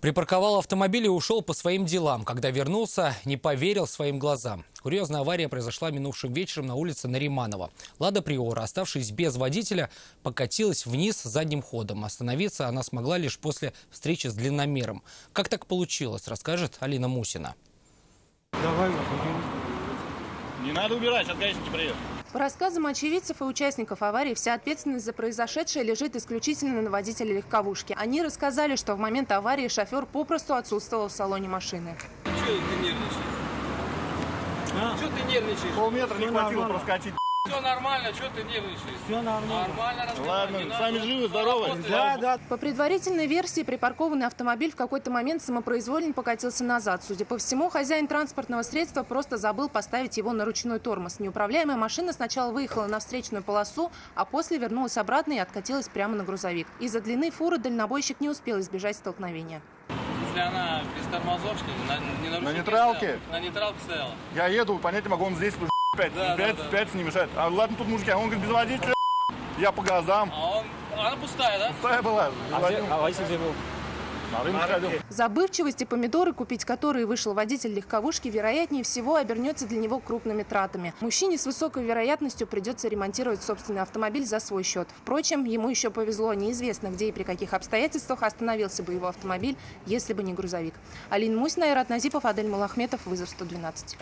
Припарковал автомобиль и ушел по своим делам. Когда вернулся, не поверил своим глазам. Курьезная авария произошла минувшим вечером на улице Нариманова. Лада Приора, оставшись без водителя, покатилась вниз задним ходом. Остановиться она смогла лишь после встречи с длинномером. Как так получилось, расскажет Алина Мусина. Давай. Не надо убирать, сейчас гаишники приедут. По рассказам очевидцев и участников аварии, вся ответственность за произошедшее лежит исключительно на водителе легковушки. Они рассказали, что в момент аварии шофер попросту отсутствовал в салоне машины. Чего ты нервничаешь? А? Чего ты нервничаешь? Полметра не хватило проскочить. Все нормально, чего ты нервничаешь? Все нормально. Нормально разговаривай. Ладно, не сами надо. живы, здоровы? Да, да. По предварительной версии, припаркованный автомобиль в какой-то момент самопроизвольно покатился назад. Судя по всему, хозяин транспортного средства просто забыл поставить его на ручной тормоз. Неуправляемая машина сначала выехала на встречную полосу, а после вернулась обратно и откатилась прямо на грузовик. Из-за длины фуры дальнобойщик не успел избежать столкновения. Если она без тормозов, что ли, на, не На нейтралке? стояла? На нейтралке стояла. Я еду, понять не могу, он здесь пять, Да, пять, да, да. пять не мешает. А ладно, тут мужики, а он говорит, без водителя, я по газам. А он, она пустая, да? Пустая была. без водителя. водитель где был? На рынок ходил. Забывчивость и помидоры, купить которые вышел водитель легковушки, вероятнее всего обернется для него крупными тратами. Мужчине с высокой вероятностью придется ремонтировать собственный автомобиль за свой счет. Впрочем, ему еще повезло. Неизвестно, где и при каких обстоятельствах остановился бы его автомобиль, если бы не грузовик. Алина Мусина, Айрат Назипов, Адель Малахметов, вызов 112.